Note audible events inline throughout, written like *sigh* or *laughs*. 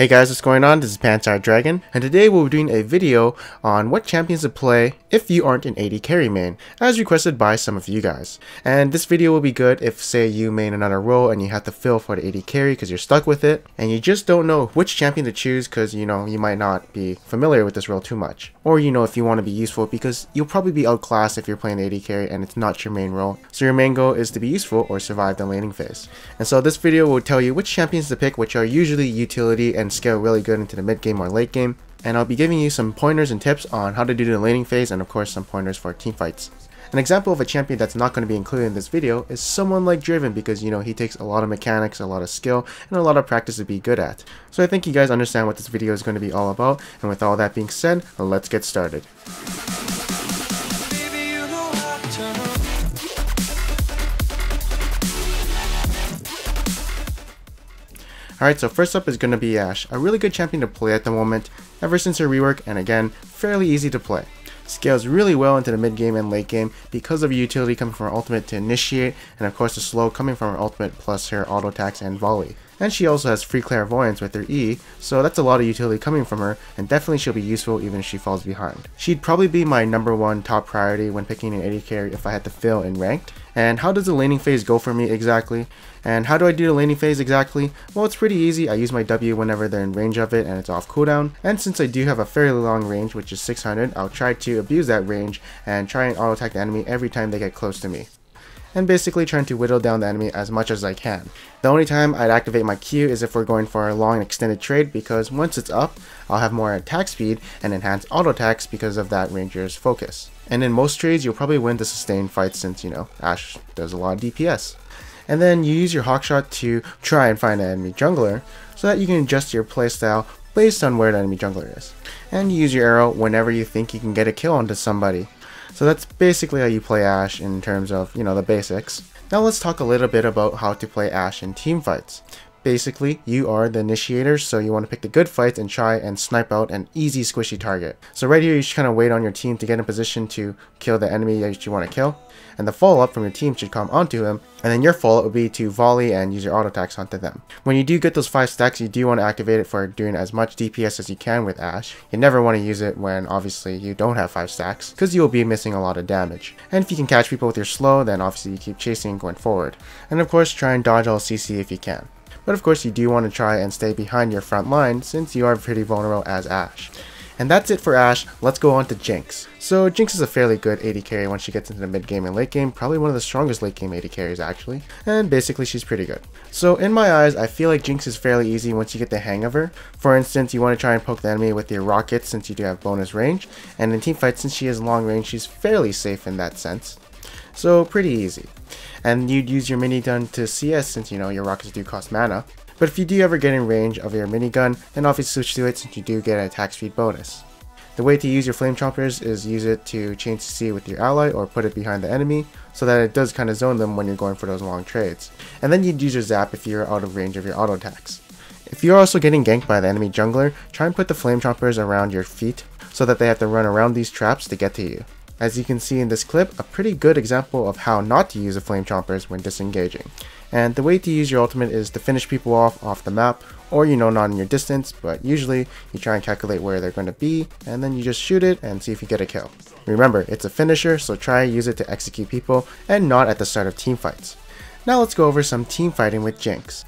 Hey guys, what's going on? This is PantsAreDragon, and today we'll be doing a video on what champions to play if you aren't an AD carry main, as requested by some of you guys. And this video will be good if, say, you main another role and you have to fill for the AD carry because you're stuck with it, and you just don't know which champion to choose because, you know, you might not be familiar with this role too much. Or, you know, if you want to be useful because you'll probably be outclassed if you're playing AD carry and it's not your main role. So your main goal is to be useful or survive the laning phase. And so this video will tell you which champions to pick, which are usually utility and scale really good into the mid game or late game, and I'll be giving you some pointers and tips on how to do the laning phase and of course some pointers for team fights. An example of a champion that's not going to be included in this video is someone like Draven because you know he takes a lot of mechanics, a lot of skill, and a lot of practice to be good at. So I think you guys understand what this video is going to be all about, and with all that being said, let's get started. Alright, so first up is going to be Ashe, a really good champion to play at the moment, ever since her rework, and again, fairly easy to play. Scales really well into the mid game and late game because of her utility coming from her ultimate to initiate, and of course the slow coming from her ultimate plus her auto attacks and volley. And she also has free clairvoyance with her E, so that's a lot of utility coming from her, and definitely she'll be useful even if she falls behind. She'd probably be my number one top priority when picking an AD carry if I had to fill in ranked. And how does the laning phase go for me exactly? And how do I do the laning phase exactly? Well, it's pretty easy. I use my W whenever they're in range of it and it's off cooldown. And since I do have a fairly long range, which is 600, I'll try to abuse that range and try and auto attack the enemy every time they get close to me and basically trying to whittle down the enemy as much as I can. The only time I'd activate my Q is if we're going for a long extended trade because once it's up, I'll have more attack speed and enhanced auto attacks because of that ranger's focus. And in most trades, you'll probably win the sustained fight since, you know, Ashe does a lot of DPS. And then you use your Hawkshot to try and find an enemy jungler so that you can adjust your playstyle based on where the enemy jungler is. And you use your arrow whenever you think you can get a kill onto somebody. So that's basically how you play Ashe in terms of, you know, the basics. Now let's talk a little bit about how to play Ashe in team fights. Basically, you are the initiator, so you want to pick the good fights and try and snipe out an easy squishy target. So right here, you should kind of wait on your team to get in position to kill the enemy that you want to kill. And the follow-up from your team should come onto him, and then your follow-up would be to volley and use your auto attacks onto them. When you do get those 5 stacks, you do want to activate it for doing as much DPS as you can with Ashe. You never want to use it when obviously you don't have 5 stacks, because you'll be missing a lot of damage. And if you can catch people with your slow, then obviously you keep chasing going forward. And of course, try and dodge all CC if you can but of course you do want to try and stay behind your front line since you are pretty vulnerable as Ashe. And that's it for Ashe, let's go on to Jinx. So Jinx is a fairly good AD carry once she gets into the mid game and late game, probably one of the strongest late game AD carries actually, and basically she's pretty good. So in my eyes, I feel like Jinx is fairly easy once you get the hang of her. For instance, you want to try and poke the enemy with your rockets since you do have bonus range, and in team fights since she has long range, she's fairly safe in that sense. So pretty easy and you'd use your minigun to CS since you know your rockets do cost mana. But if you do ever get in range of your minigun, then obviously switch to it since you do get an attack speed bonus. The way to use your Flame Chompers is use it to change CC with your ally or put it behind the enemy so that it does kind of zone them when you're going for those long trades. And then you'd use your zap if you're out of range of your auto attacks. If you're also getting ganked by the enemy jungler, try and put the Flame Chompers around your feet so that they have to run around these traps to get to you. As you can see in this clip, a pretty good example of how not to use the Flame Chompers when disengaging. And the way to use your ultimate is to finish people off off the map, or you know not in your distance, but usually you try and calculate where they're going to be, and then you just shoot it and see if you get a kill. Remember, it's a finisher, so try use it to execute people, and not at the start of team fights. Now let's go over some team fighting with Jinx.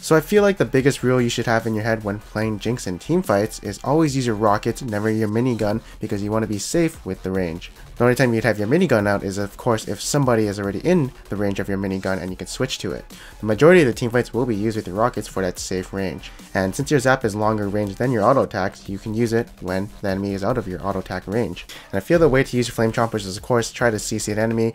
So I feel like the biggest rule you should have in your head when playing Jinx in team fights is always use your rockets, never your minigun, because you want to be safe with the range. The only time you'd have your minigun out is of course if somebody is already in the range of your minigun and you can switch to it. The majority of the team fights will be used with your rockets for that safe range. And since your zap is longer range than your auto attacks, you can use it when the enemy is out of your auto attack range. And I feel the way to use your Flame Chompers is of course try to CC an enemy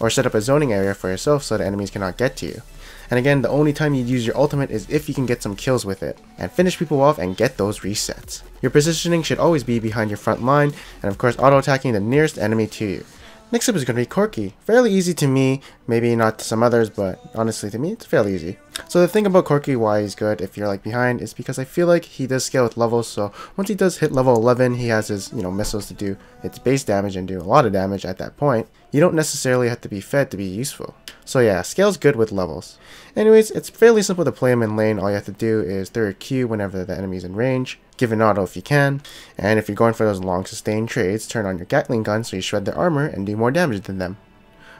or set up a zoning area for yourself so the enemies cannot get to you. And again, the only time you'd use your ultimate is if you can get some kills with it, and finish people off and get those resets. Your positioning should always be behind your front line, and of course auto-attacking the nearest enemy to you. Next up is going to be Corki. Fairly easy to me, maybe not to some others, but honestly to me it's fairly easy. So the thing about Corki, why he's good if you're like behind, is because I feel like he does scale with levels. So once he does hit level 11, he has his you know missiles to do its base damage and do a lot of damage at that point. You don't necessarily have to be fed to be useful. So yeah, scale's good with levels. Anyways, it's fairly simple to play him in lane. All you have to do is throw a Q whenever the enemy's in range, give an auto if you can, and if you're going for those long sustained trades, turn on your Gatling gun so you shred their armor and do more damage than them.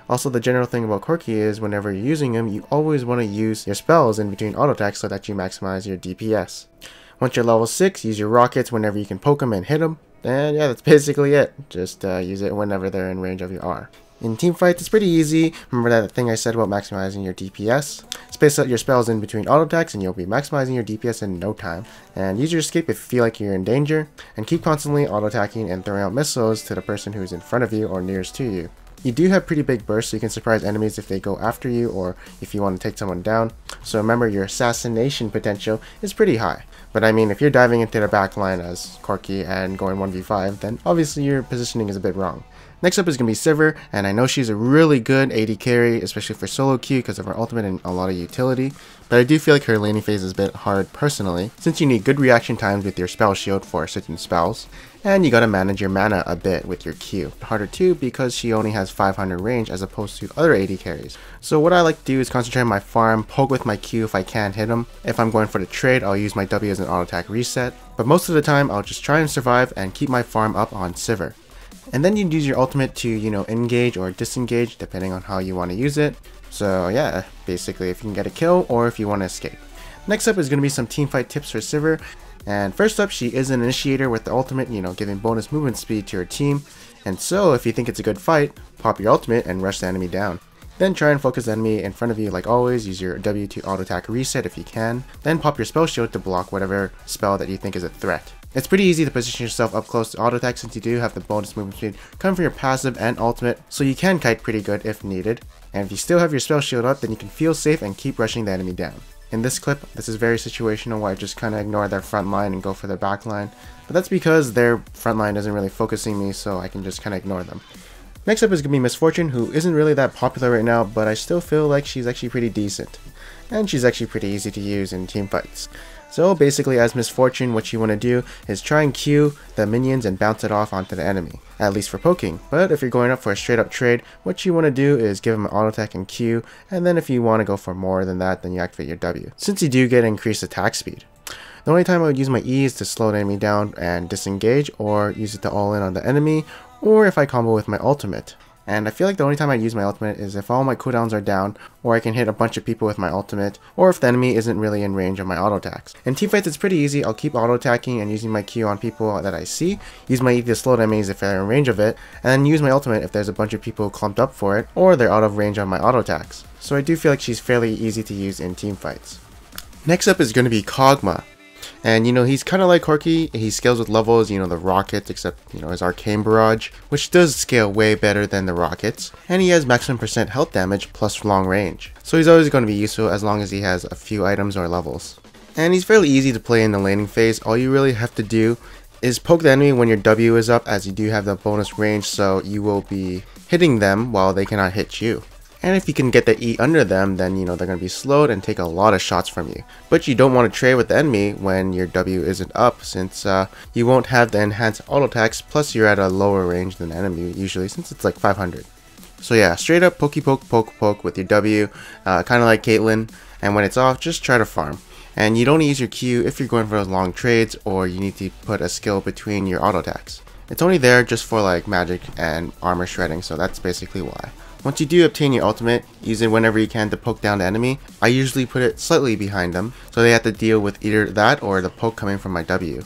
Also, the general thing about Corki is whenever you're using him, you always want to use your spells in between auto attacks so that you maximize your DPS. Once you're level 6, use your rockets whenever you can poke them and hit them. And yeah, that's *laughs* basically it. Just uh, use it whenever they're in range of your R. In team fights, it's pretty easy. Remember that thing I said about maximizing your DPS? Space out your spells in between auto attacks and you'll be maximizing your DPS in no time. And use your escape if you feel like you're in danger. And keep constantly auto attacking and throwing out missiles to the person who's in front of you or nearest to you. You do have pretty big bursts, so you can surprise enemies if they go after you or if you want to take someone down. So remember, your assassination potential is pretty high. But I mean, if you're diving into the backline as Corki and going 1v5, then obviously your positioning is a bit wrong. Next up is going to be Sivir, and I know she's a really good AD carry, especially for solo queue because of her ultimate and a lot of utility, but I do feel like her laning phase is a bit hard personally, since you need good reaction times with your spell shield for certain spells, and you gotta manage your mana a bit with your Q. Harder too because she only has 500 range as opposed to other AD carries. So what I like to do is concentrate on my farm, poke with my Q if I can't hit them. If I'm going for the trade, I'll use my W as an auto attack reset, but most of the time I'll just try and survive and keep my farm up on Sivir. And then you'd use your ultimate to, you know, engage or disengage depending on how you want to use it. So yeah, basically if you can get a kill or if you want to escape. Next up is going to be some teamfight tips for Sivir. And first up, she is an initiator with the ultimate, you know, giving bonus movement speed to her team. And so, if you think it's a good fight, pop your ultimate and rush the enemy down. Then try and focus the enemy in front of you like always, use your W to auto attack reset if you can. Then pop your spell shield to block whatever spell that you think is a threat. It's pretty easy to position yourself up close to auto attack since you do have the bonus movement speed come from your passive and ultimate, so you can kite pretty good if needed. And if you still have your spell shield up, then you can feel safe and keep rushing the enemy down. In this clip, this is very situational where I just kind of ignore their front line and go for their back line, but that's because their front line isn't really focusing me, so I can just kind of ignore them. Next up is going to be Miss Fortune, who isn't really that popular right now, but I still feel like she's actually pretty decent. And she's actually pretty easy to use in team fights. So basically as Miss Fortune what you want to do is try and Q the minions and bounce it off onto the enemy, at least for poking. But if you're going up for a straight up trade, what you want to do is give them an auto attack and Q, and then if you want to go for more than that, then you activate your W, since you do get increased attack speed. The only time I would use my E is to slow the enemy down and disengage, or use it to all in on the enemy, or if I combo with my ultimate. And I feel like the only time I use my ultimate is if all my cooldowns are down, or I can hit a bunch of people with my ultimate, or if the enemy isn't really in range of my auto attacks. In teamfights it's pretty easy, I'll keep auto attacking and using my Q on people that I see, use my E to slow enemies if they're in range of it, and then use my ultimate if there's a bunch of people clumped up for it, or they're out of range on my auto attacks. So I do feel like she's fairly easy to use in teamfights. Next up is going to be Kog'Maw. And you know, he's kind of like Corki. He scales with levels, you know, the rockets, except, you know, his arcane barrage, which does scale way better than the rockets. And he has maximum percent health damage plus long range. So he's always going to be useful as long as he has a few items or levels. And he's fairly easy to play in the laning phase. All you really have to do is poke the enemy when your W is up as you do have the bonus range so you will be hitting them while they cannot hit you. And if you can get the E under them, then you know they're going to be slowed and take a lot of shots from you. But you don't want to trade with the enemy when your W isn't up, since uh, you won't have the enhanced auto attacks, plus you're at a lower range than the enemy usually, since it's like 500. So yeah, straight up pokey poke poke poke with your W, uh, kind of like Caitlyn, and when it's off, just try to farm. And you don't use your Q if you're going for those long trades or you need to put a skill between your auto attacks. It's only there just for like magic and armor shredding, so that's basically why. Once you do obtain your ultimate, use it whenever you can to poke down the enemy. I usually put it slightly behind them, so they have to deal with either that or the poke coming from my W.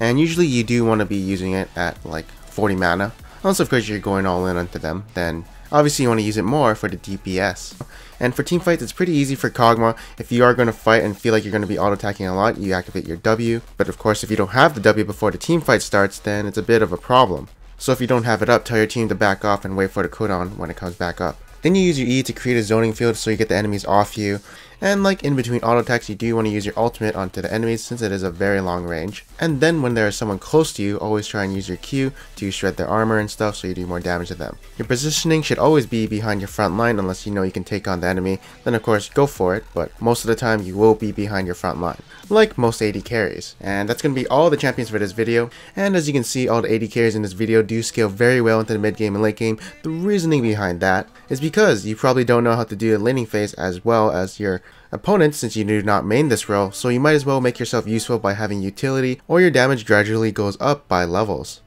And usually you do want to be using it at like 40 mana. Unless of course you're going all in onto them, then obviously you want to use it more for the DPS. And for team fights, it's pretty easy for Kog'Maw. If you are going to fight and feel like you're going to be auto-attacking a lot, you activate your W. But of course, if you don't have the W before the team fight starts, then it's a bit of a problem. So if you don't have it up, tell your team to back off and wait for the cooldown when it comes back up. Then you use your E to create a zoning field so you get the enemies off you. And like in between auto attacks, you do want to use your ultimate onto the enemies since it is a very long range. And then when there is someone close to you, always try and use your Q to shred their armor and stuff so you do more damage to them. Your positioning should always be behind your front line unless you know you can take on the enemy, then of course go for it, but most of the time you will be behind your front line, like most AD carries. And that's going to be all the champions for this video, and as you can see all the AD carries in this video do scale very well into the mid game and late game. The reasoning behind that is because you probably don't know how to do a laning phase as well as your opponent since you do not main this role, so you might as well make yourself useful by having utility or your damage gradually goes up by levels.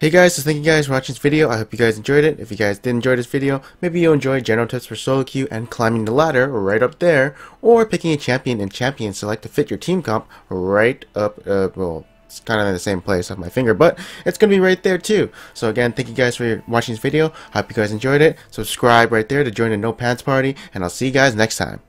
Hey guys, so thank you guys for watching this video. I hope you guys enjoyed it. If you guys did enjoy this video, maybe you'll enjoy general tips for solo queue and climbing the ladder right up there, or picking a champion and champion select to fit your team comp right up, uh, well, it's kind of in the same place of my finger, but it's going to be right there too. So again, thank you guys for watching this video. Hope you guys enjoyed it. Subscribe right there to join the No Pants Party, and I'll see you guys next time.